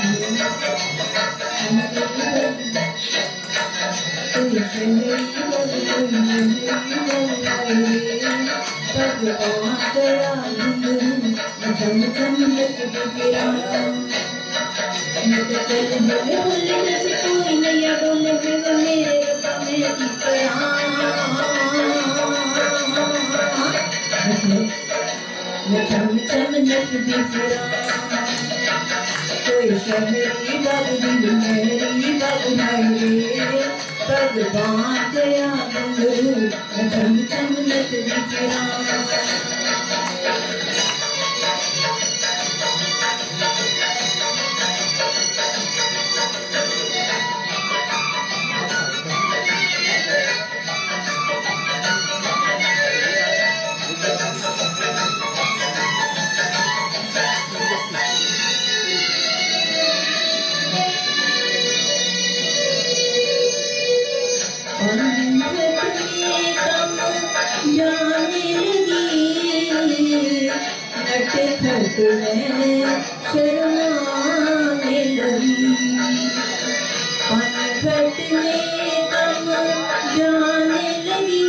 Tell me, tell me, let me be free. शहरी बाबू मेरी बाबू भाई पग बाँध गया घुंघरू मैं नट में शर्माने लगी पनघट में कम जाने लगी।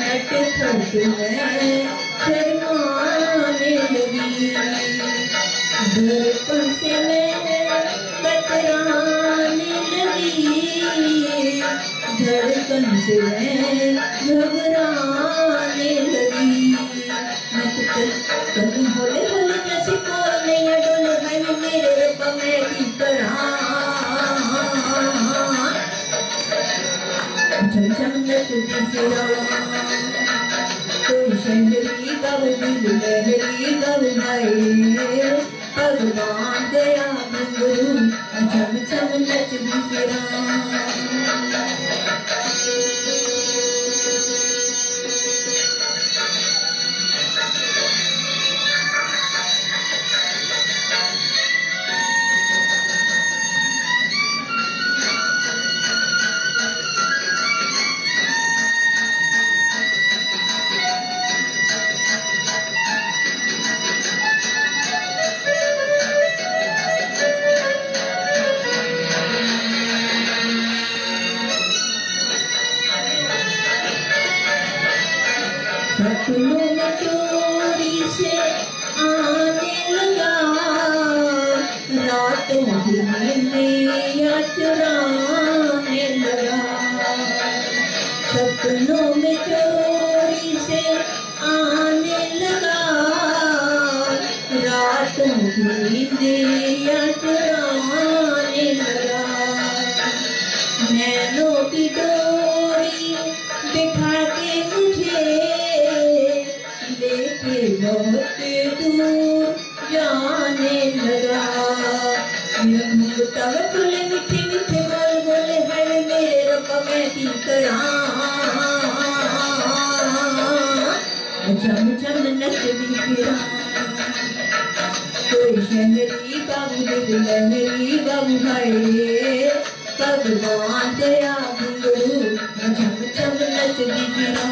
नट खट में दर्पण से मैं कतराने लगी धड़कन से मैं लगी मैं तो चल कभी बोले बोले जैसे कोई नहीं डोले भाई मेरे रब्बा मैं की तरह झम झम नचती फिरा कोई शहरी कब दिल लहरी कब भगवान गया घुंघरू झम झम नचती फिरा सपनों में चोरी से आने लगा रातों दिन में चुराने लगा सपनों में चोरी से आने लगा रातों दिन मेरा मुँह मीठे मीठे बोल बोले है। मेरे रब्बा मैं की करा झम झम नच भी फिरा कोई शहरी बाबू दिल लहरी बाबू भाई भगवान दया घुंघरू झम झम नच भी फिरा